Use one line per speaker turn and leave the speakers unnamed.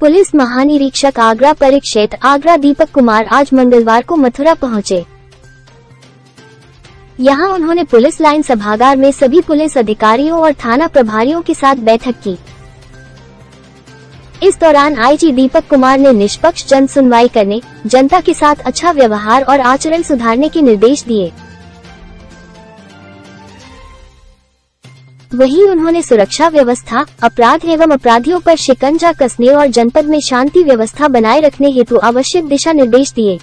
Police महानिरीक्षक आगरा परिक्षेत्र आगरा दीपक कुमार आज मंगलवार को मथुरा पहुँचे। यहाँ उन्होंने पुलिस लाइन सभागार में सभी पुलिस अधिकारियों और थाना प्रभारियों के साथ बैठक की। इस दौरान आईजी दीपक कुमार ने निष्पक्ष जन सुनवाई करने, जनता के साथ अच्छा व्यवहार और आचरण सुधारने के निर्देश दिए। वहीं उन्होंने सुरक्षा व्यवस्था, अपराध एवं अपराधियों पर शिकंजा कसने और जनपद में शांति व्यवस्था बनाए रखने हेतु आवश्यक दिशा निर्देश दिए।